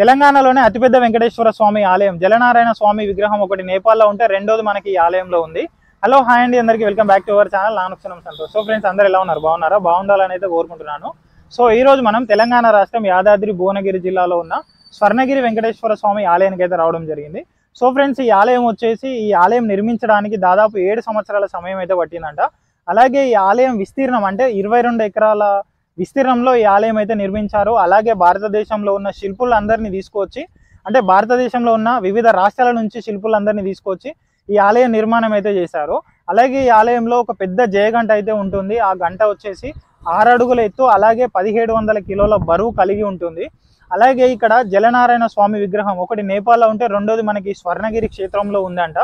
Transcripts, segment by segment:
తెలంగాణలోనే అతిపెద్ద వెంకటేశ్వర స్వామి ఆలయం జలనారాయణ స్వామి విగ్రహం ఒకటి నేపాల్లో ఉంటే రెండోది మనకి ఈ ఆలయంలో ఉంది. హలో హాయ్ అండి అందరికీ. Welcome back to our channel. నానుక్షణం Santosh. So friends అందరు ఎలా ఉన్నారు? బాగున్నారా? బాగుండాలని అయితే కోరుకుంటున్నాను. సో ఈ రోజు మనం తెలంగాణ రాష్ట్రం యాదాద్రి భువనగిరి జిల్లాలో ఉన్న స్వర్ణగిరి వెంకటేశ్వర స్వామి ఆలయానికి అయితే రావడం జరిగింది. సో ఫ్రెండ్స్ ఈ ఆలయం వచ్చేసి ఈ ఆలయం నిర్మించడానికి దాదాపు ఏడు సంవత్సరాల సమయం అయితే పట్టిందంట. అలాగే ఈ ఆలయం విస్తీర్ణం అంటే ఇరవై రెండు ఎకరాల విస్తీర్ణంలో ఈ ఆలయం అయితే నిర్మించారు. అలాగే భారతదేశంలో ఉన్న శిల్పులందరినీ తీసుకొచ్చి అంటే భారతదేశంలో ఉన్న వివిధ రాష్ట్రాల నుంచి శిల్పులందరినీ తీసుకొచ్చి ఈ ఆలయ నిర్మాణం అయితే చేశారు. అలాగే ఈ ఆలయంలో ఒక పెద్ద జయగంట అయితే ఉంటుంది. ఆ గంట వచ్చేసి ఆరు అడుగుల ఎత్తు అలాగే పదిహేడు వందల కిలోల బరువు కలిగి ఉంటుంది. అలాగే ఇక్కడ జలనారాయణ స్వామి విగ్రహం ఒకటి నేపాల్లో ఉంటే రెండోది మనకి స్వర్ణగిరి క్షేత్రంలో ఉందంట.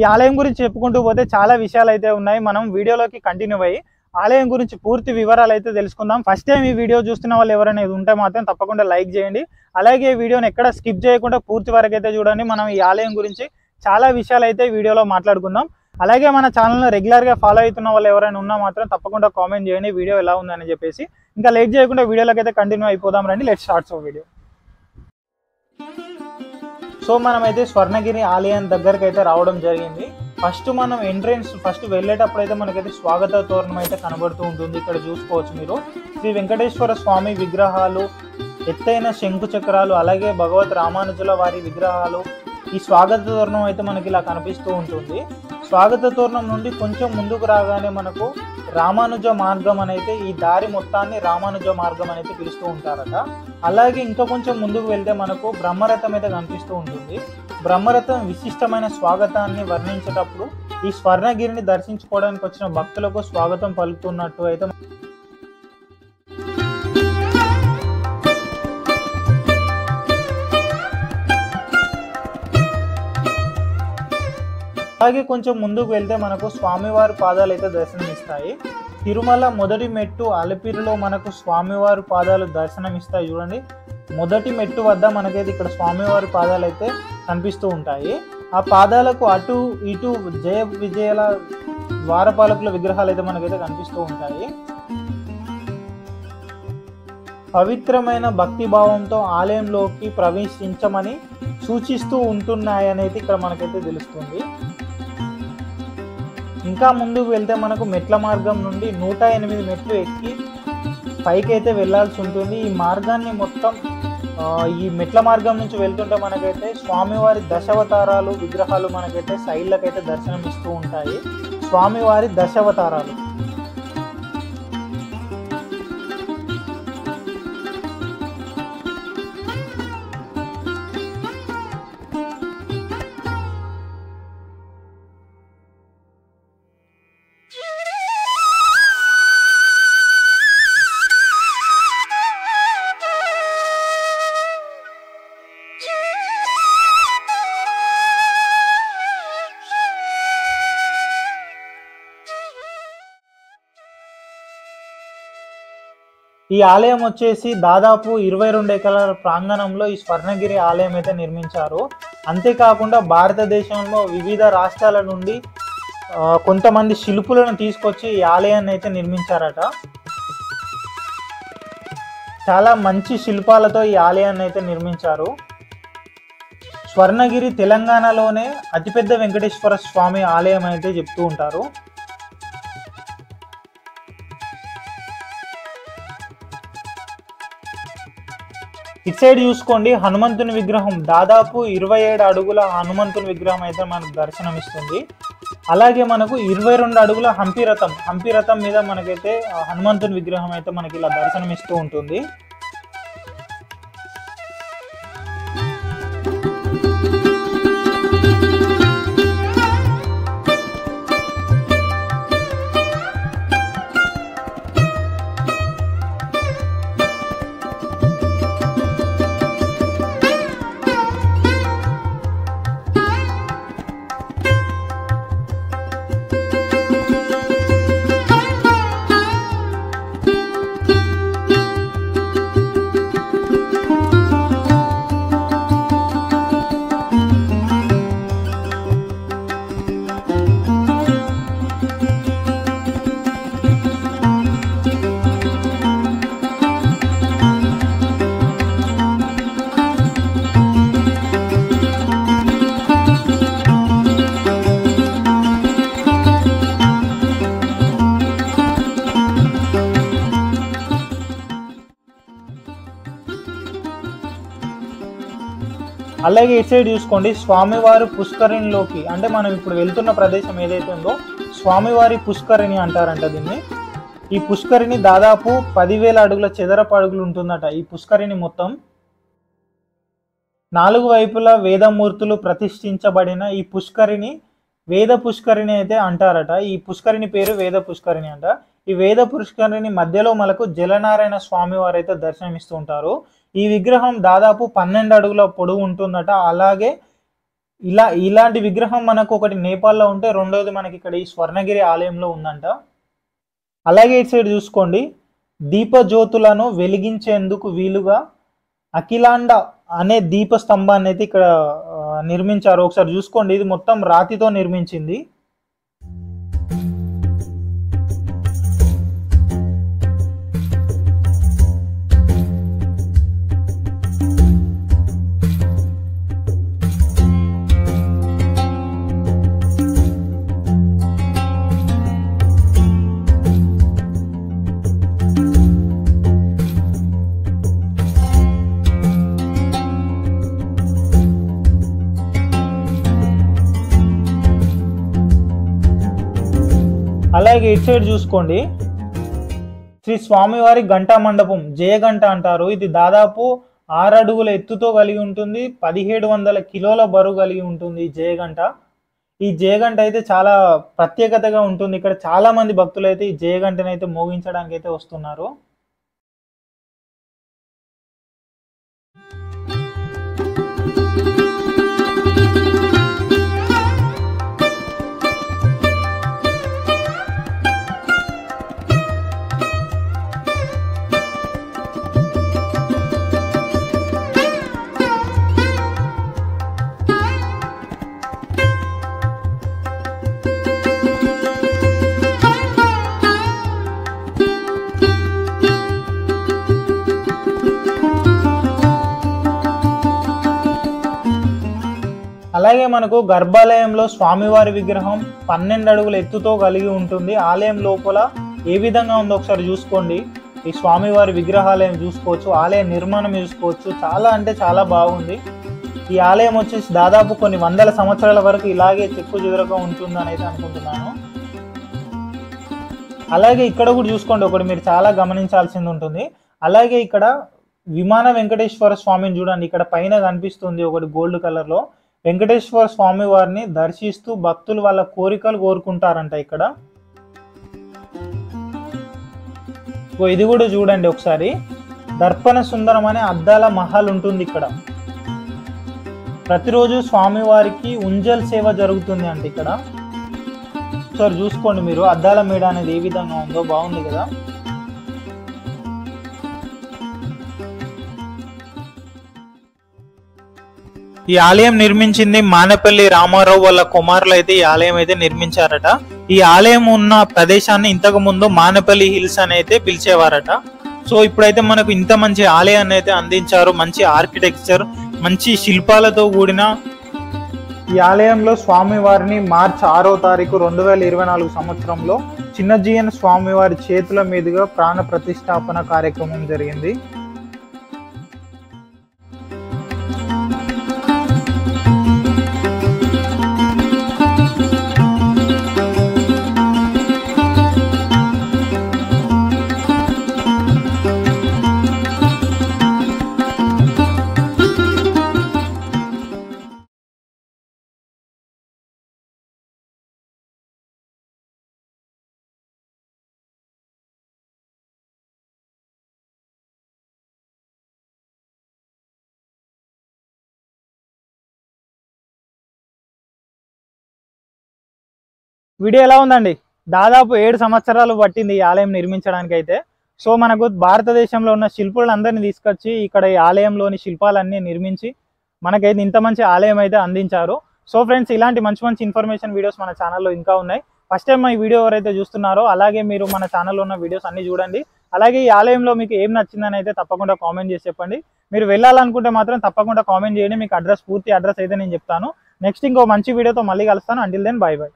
ఈ ఆలయం గురించి చెప్పుకుంటూ పోతే చాలా విషయాలు అయితే ఉన్నాయి. మనం వీడియోలోకి కంటిన్యూ అయ్యి ఆలయం గురించి పూర్తి వివరాలు అయితే తెలుసుకుందాం. ఫస్ట్ టైం ఈ వీడియో చూస్తున్న వాళ్ళు ఎవరైనా ఇది ఉంటే మాత్రం తప్పకుండా లైక్ చేయండి. అలాగే ఈ వీడియోని ఎక్కడ స్కిప్ చేయకుండా పూర్తి వరకు అయితే చూడండి. మనం ఈ ఆలయం గురించి చాలా విషయాలు అయితే వీడియోలో మాట్లాడుకుందాం. అలాగే మన ఛానల్ను రెగ్యులర్గా ఫాలో అవుతున్న వాళ్ళు ఎవరైనా ఉన్నా మాత్రం తప్పకుండా కామెంట్ చేయండి. వీడియో ఎలా ఉందని చెప్పేసి. ఇంకా లేట్ చేయకుండా వీడియోలోకి అయితే కంటిన్యూ అయిపోదాం. రండి లెట్ స్టార్ట్స్ వీడియో సో మనమైతే స్వర్ణగిరి ఆలయం దగ్గరికి అయితే రావడం జరిగింది. ఫస్ట్ మనం ఎంట్రెన్స్ ఫస్ట్ వెళ్ళేటప్పుడు అయితే మనకైతే స్వాగత తోరణం అయితే కనబడుతూ ఉంటుంది. ఇక్కడ చూసుకోవచ్చు మీరు. శ్రీ వెంకటేశ్వర స్వామి విగ్రహాలు ఎత్తైన శంకు చక్రాలు అలాగే భగవత్ రామానుజుల వారి విగ్రహాలు ఈ స్వాగత తోరణం అయితే మనకి ఇలా కనిపిస్తూ ఉంటుంది. స్వాగత తోరణం నుండి కొంచెం ముందుకు రాగానే మనకు రామానుజ మార్గం అనేది ఈ దారి మొత్తాన్ని రామానుజ మార్గం అనేది పిలుస్తూ ఉంటారట. అలాగే ఇంకా కొంచెం ముందుకు వెళ్తే మనకు బ్రహ్మరథం అయితే కనిపిస్తూ ఉంటుంది. బ్రహ్మరథం విశిష్టమైన స్వాగతాన్ని వర్ణించేటప్పుడు ఈ స్వర్ణగిరిని దర్శించుకోవడానికి వచ్చిన భక్తులకు స్వాగతం పలుకుతున్నట్టు అయితే అలాగే కొంచెం ముందుకు వెళ్తే మనకు స్వామివారి పాదాలు అయితే దర్శనమిస్తాయి. తిరుమల మొదటి మెట్టు అలిపిరిలో మనకు స్వామివారి పాదాలు దర్శనమిస్తాయి చూడండి. మొదటి మెట్టు వద్ద మనకైతే ఇక్కడ స్వామివారి పాదాలు అయితే కనిపిస్తూ ఉంటాయి. ఆ పాదాలకు అటు ఇటు జయ విజయాల ద్వారపాలకుల విగ్రహాలు అయితే మనకైతే కనిపిస్తూ ఉంటాయి. పవిత్రమైన భక్తి భావంతో ఆలయంలోకి ప్రవేశించమని సూచిస్తూ ఉంటున్నాయనేది ఇక్కడ మనకైతే తెలుస్తుంది. ఇంకా ముందుకు వెళ్తే మనకు మెట్ల మార్గం నుండి నూట ఎనిమిది మెట్లు ఎక్కి పైకి అయితే వెళ్ళాల్సి ఉంటుంది. ఈ మార్గాన్ని మొత్తం ఈ మెట్ల మార్గం నుంచి వెళ్తుంటే మనకైతే స్వామివారి దశావతారాలు విగ్రహాలు మనకైతే సైడ్లకైతే దర్శనం ఇస్తూ ఉంటాయి. స్వామివారి దశావతారాలు. ఈ ఆలయం వచ్చేసి దాదాపు ఇరవై రెండు ఎకరాల ప్రాంగణంలో ఈ స్వర్ణగిరి ఆలయం అయితే నిర్మించారు. అంతేకాకుండా భారతదేశంలో వివిధ రాష్ట్రాల నుండి కొంతమంది శిల్పులను తీసుకొచ్చి ఈ ఆలయాన్ని అయితే నిర్మించారట. చాలా మంచి శిల్పాలతో ఈ ఆలయాన్ని అయితే నిర్మించారు. స్వర్ణగిరి తెలంగాణలోనే అతిపెద్ద వెంకటేశ్వర స్వామి ఆలయం అయితే చెప్తూ ఉంటారు. ఇటు సైడ్ చూసుకోండి హనుమంతుని విగ్రహం దాదాపు ఇరవై ఏడు అడుగుల హనుమంతుని విగ్రహం అయితే మనకు దర్శనమిస్తుంది. అలాగే మనకు ఇరవై రెండు అడుగుల హంపి రథం హంపి రథం మీద మనకైతే హనుమంతుని విగ్రహం అయితే మనకి ఇలా దర్శనమిస్తూ ఉంటుంది. అలాగే ఇటు సైడ్ చూసుకోండి స్వామివారి పుష్కరిణిలోకి అంటే మనం ఇప్పుడు వెళ్తున్న ప్రదేశం ఏదైతే ఉందో స్వామివారి పుష్కరిణి అంటారంట దీన్ని. ఈ పుష్కరిణి దాదాపు పదివేల అడుగుల చదరపు అడుగులు ఉంటుందట ఈ పుష్కరిణి మొత్తం. నాలుగు వైపులా వేదమూర్తులు ప్రతిష్ఠించబడిన ఈ పుష్కరిణి వేద పుష్కరిణి అయితే అంటారట. ఈ పుష్కరిణి పేరు వేద పుష్కరిణి అంట. ఈ వేద పుష్కరిణి మధ్యలో మనకు జలనారాయణ స్వామి వారు అయితే దర్శనమిస్తూ ఉంటారు. ఈ విగ్రహం దాదాపు పన్నెండు అడుగుల పొడవు ఉంటుందట. అలాగే ఇలా ఇలాంటి విగ్రహం మనకు ఒకటి నేపాల్లో ఉంటే రెండోది మనకి ఇక్కడ ఈ స్వర్ణగిరి ఆలయంలో ఉందంట. అలాగే ఇటు సైడ్ చూసుకోండి. దీపజ్యోతులను వెలిగించేందుకు వీలుగా అఖిలాండ అనే దీప స్తంభాన్ని అయితే ఇక్కడ నిర్మించారు. ఒకసారి చూసుకోండి. ఇది మొత్తం రాతితో నిర్మించింది. అలాగే ఇటు సైడ్ చూసుకోండి. శ్రీ స్వామివారి ఘంటా మండపం జయగంట అంటారు. ఇది దాదాపు ఆరు అడుగుల ఎత్తుతో కలిగి ఉంటుంది. పదిహేడు వందల కిలోల బరువు కలిగి ఉంటుంది జయగంట ఈ జయగంట అయితే చాలా ప్రత్యేకతగా ఉంటుంది. ఇక్కడ చాలా మంది భక్తులు అయితే ఈ జయగంటని అయితే మోగించడానికి అయితే వస్తున్నారు. అలాగే మనకు గర్భాలయంలో స్వామివారి విగ్రహం పన్నెండు అడుగుల ఎత్తుతో కలిగి ఉంటుంది. ఆలయం లోపల ఏ విధంగా ఉందో ఒకసారి చూసుకోండి. ఈ స్వామివారి విగ్రహాలయం చూసుకోవచ్చు ఆలయ నిర్మాణం చూసుకోవచ్చు. చాలా అంటే చాలా బాగుంది. ఈ ఆలయం వచ్చేసి దాదాపు కొన్ని వందల సంవత్సరాల వరకు ఇలాగే చెక్కు చెదురుగా ఉంటుందని అయితే అనుకుంటున్నాను. అలాగే ఇక్కడ కూడా చూసుకోండి ఒకటి మీరు చాలా గమనించాల్సింది ఉంటుంది. అలాగే ఇక్కడ విమాన వెంకటేశ్వర స్వామిని చూడండి. ఇక్కడ పైన కనిపిస్తుంది ఒకటి గోల్డ్ కలర్లో. వెంకటేశ్వర స్వామి వారిని దర్శిస్తూ భక్తులు వాళ్ళ కోరికలు కోరుకుంటారంట ఇక్కడ. ఓ ఇది కూడా చూడండి ఒకసారి. దర్పణ సుందరం అనే అద్దాల మహల్ ఉంటుంది ఇక్కడ. ప్రతిరోజు స్వామివారికి ఉంజల్ సేవ జరుగుతుంది అంటే ఇక్కడ. ఒకసారి చూసుకోండి మీరు. అద్దాల మేడ అనేది ఏ విధంగా ఉందో బాగుంది కదా. ఈ ఆలయం నిర్మించింది మానపల్లి రామారావు వాళ్ళ కుమారులు అయితే ఈ ఆలయం అయితే నిర్మించారట. ఈ ఆలయం ఉన్న ప్రదేశాన్ని ఇంతకు ముందు మానపల్లి హిల్స్ అని అయితే పిలిచేవారట. సో ఇప్పుడైతే మనకు ఇంత మంచి ఆలయాన్ని అయితే అందించారు. మంచి ఆర్కిటెక్చర్ మంచి శిల్పాలతో కూడిన ఈ ఆలయంలో స్వామివారిని మార్చి ఆరో తారీఖు రెండు వేల ఇరవై నాలుగు సంవత్సరంలో చిన్నజీయన్ స్వామివారి చేతుల మీదుగా ప్రాణ ప్రతిష్టాపన కార్యక్రమం జరిగింది. వీడియో ఎలా ఉందండి? దాదాపు ఏడు సంవత్సరాలు పట్టింది ఈ ఆలయం నిర్మించడానికి అయితే సో మనకు భారతదేశంలో ఉన్న శిల్పులందరినీ తీసుకొచ్చి ఇక్కడ ఈ ఆలయంలోని శిల్పాలన్నీ నిర్మించి మనకైతే ఇంత మంచి ఆలయం అయితే అందించారు. సో ఫ్రెండ్స్ ఇలాంటి మంచి మంచి ఇన్ఫర్మేషన్ వీడియోస్ మన ఛానల్లో ఇంకా ఉన్నాయి. ఫస్ట్ టైం ఈ వీడియో ఎవరైతే చూస్తున్నారో అలాగే మీరు మన ఛానల్లో ఉన్న వీడియోస్ అన్ని చూడండి. అలాగే ఈ ఆలయంలో మీకు ఏం నచ్చిందని అయితే తప్పకుండా కామెంట్ చేసి చెప్పండి. మీరు వెళ్ళాలనుకుంటే మాత్రం తప్పకుండా కామెంట్ చేయండి. మీకు అడ్రస్ పూర్తి అడ్రస్ అయితే నేను చెప్తాను. నెక్స్ట్ ఇంకో మంచి వీడియోతో మళ్ళీ కలుస్తాను. Until then by by